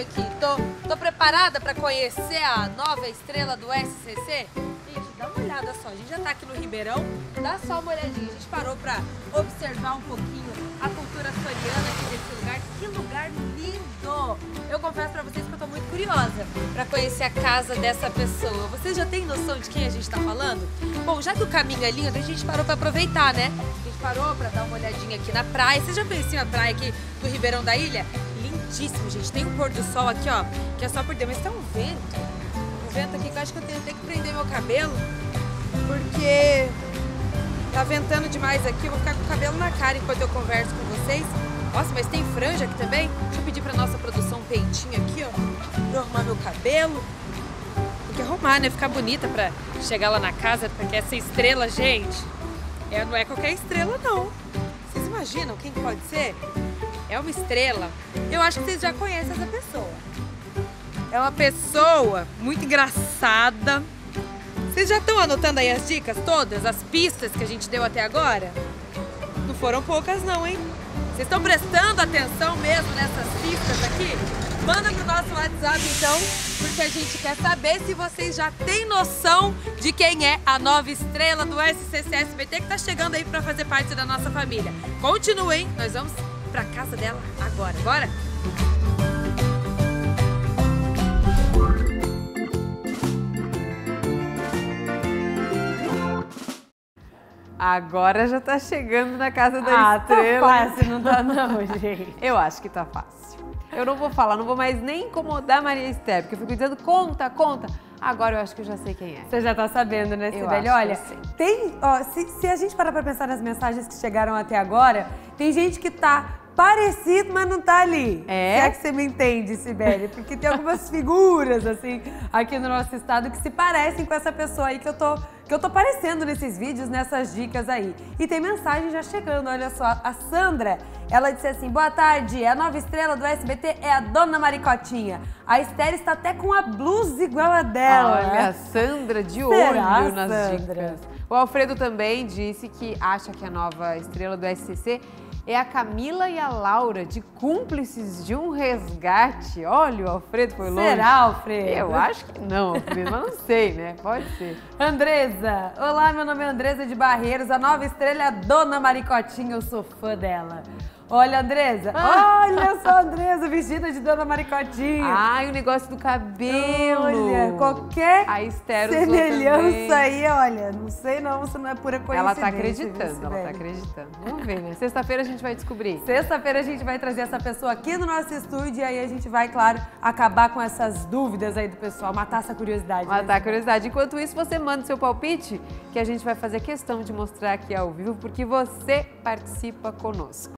aqui. Tô, tô preparada para conhecer a nova estrela do SCC? Gente, dá uma olhada só. A gente já tá aqui no Ribeirão. Dá só uma olhadinha. A gente parou para observar um pouquinho a cultura soriana aqui desse lugar. Que lugar lindo! Eu confesso para vocês que eu tô muito curiosa para conhecer a casa dessa pessoa. Vocês já têm noção de quem a gente tá falando? Bom, já que o caminho é lindo, a gente parou para aproveitar, né? A gente parou para dar uma olhadinha aqui na praia. Vocês já conheciam a praia aqui do Ribeirão da Ilha? Gente. Tem um pôr do sol aqui, ó, que é só por dentro. Mas tem um vento. Um vento aqui que eu acho que eu tenho que prender meu cabelo. Porque tá ventando demais aqui. Eu vou ficar com o cabelo na cara enquanto eu converso com vocês. Nossa, mas tem franja aqui também? Deixa eu pedir pra nossa produção um peitinho aqui, ó. Pra arrumar meu cabelo. Tem que arrumar, né? Ficar bonita pra chegar lá na casa. Porque essa estrela, gente, é, não é qualquer estrela, não. Vocês imaginam quem pode ser? É uma estrela. Eu acho que vocês já conhecem essa pessoa. É uma pessoa muito engraçada. Vocês já estão anotando aí as dicas todas, as pistas que a gente deu até agora? Não foram poucas não, hein? Vocês estão prestando atenção mesmo nessas pistas aqui? Manda pro nosso WhatsApp então, porque a gente quer saber se vocês já têm noção de quem é a nova estrela do SCCSBT que tá chegando aí para fazer parte da nossa família. Continuem, nós vamos pra casa dela agora. Bora? Agora já tá chegando na casa da ah, estrela. tá fácil, não tá não, gente. Eu acho que tá fácil. Eu não vou falar, não vou mais nem incomodar a Maria Esther, porque eu fico dizendo, conta, conta. Agora eu acho que eu já sei quem é. Você já tá sabendo, né, Sibeli? Olha, tem. Ó, se, se a gente parar pra pensar nas mensagens que chegaram até agora, tem gente que tá parecido, mas não tá ali. É? Se é que você me entende, Sibeli? Porque tem algumas figuras, assim, aqui no nosso estado que se parecem com essa pessoa aí que eu tô. Que eu tô aparecendo nesses vídeos, nessas dicas aí. E tem mensagem já chegando, olha só. A Sandra, ela disse assim: boa tarde, a nova estrela do SBT é a Dona Maricotinha. A Esther está até com a blusa igual a dela. Olha, a Sandra de olho Será, nas Sandra? dicas. O Alfredo também disse que acha que a nova estrela do SCC é a Camila e a Laura, de cúmplices de um resgate. Olha, o Alfredo foi longe. Será, Alfredo? Eu acho que não, Alfredo, mas não sei, né? Pode ser. Andresa, olá, meu nome é Andresa de Barreiros, a nova estrela é a Dona Maricotinha, eu sou fã dela. Olha, Andresa, Ah. olha só a Andresa vestida de Dona Maricotinha. Ai, o negócio do cabelo. Olha, qualquer A semelhança aí, olha, não sei não, se não é pura coincidência. Ela tá acreditando, ela tá acreditando. Vamos ver, né? Sexta-feira a gente vai descobrir. Sexta-feira a gente vai trazer essa pessoa aqui no nosso estúdio e aí a gente vai, claro, acabar com essas dúvidas aí do pessoal, matar essa curiosidade. né, Matar a Sibeli? curiosidade. Enquanto isso, você manda seu palpite, que a gente vai fazer questão de mostrar aqui ao vivo, porque você participa conosco.